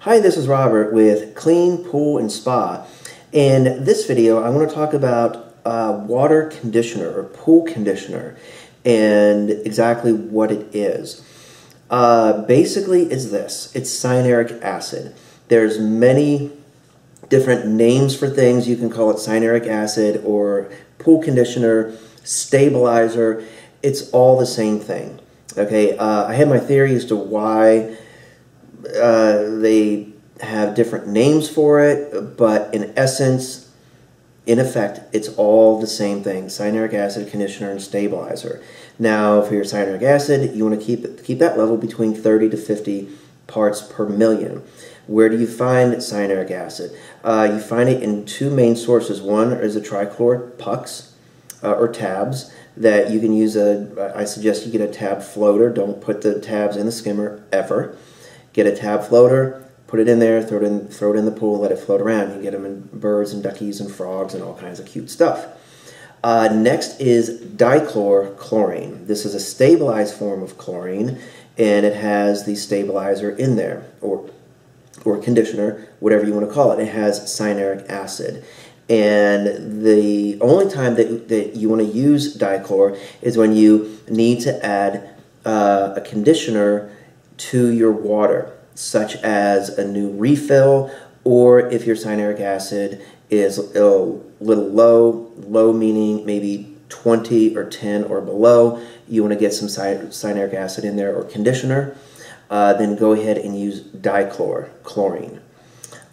Hi, this is Robert with Clean Pool and Spa. In this video, I want to talk about uh, water conditioner or pool conditioner and exactly what it is. Uh, basically, it's this. It's cyanuric acid. There's many different names for things. You can call it cyanuric acid or pool conditioner, stabilizer. It's all the same thing. Okay, uh, I have my theory as to why uh, they have different names for it, but in essence, in effect, it's all the same thing cyanuric acid, conditioner, and stabilizer. Now, for your cyanuric acid, you want to keep, keep that level between 30 to 50 parts per million. Where do you find cyanuric acid? Uh, you find it in two main sources. One is the trichlor pucks uh, or tabs that you can use a, I suggest you get a tab floater. Don't put the tabs in the skimmer ever. Get a tab floater, put it in there, throw it in, throw it in the pool, let it float around. You get them in birds and duckies and frogs and all kinds of cute stuff. Uh, next is dichlor chlorine. This is a stabilized form of chlorine, and it has the stabilizer in there, or or conditioner, whatever you want to call it. It has cyanuric acid. And the only time that, that you want to use dichlor is when you need to add uh, a conditioner to your water, such as a new refill, or if your cyanuric acid is a little low, low meaning maybe 20 or 10 or below, you want to get some cyanuric acid in there or conditioner, uh, then go ahead and use dichlor, chlorine.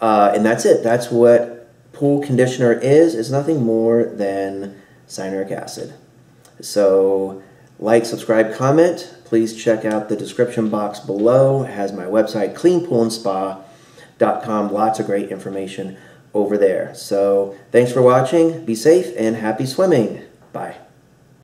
Uh, and that's it. That's what pool conditioner is. It's nothing more than cyanuric acid. So like, subscribe, comment. Please check out the description box below. It has my website, cleanpoolandspa.com. Lots of great information over there. So thanks for watching. Be safe and happy swimming. Bye.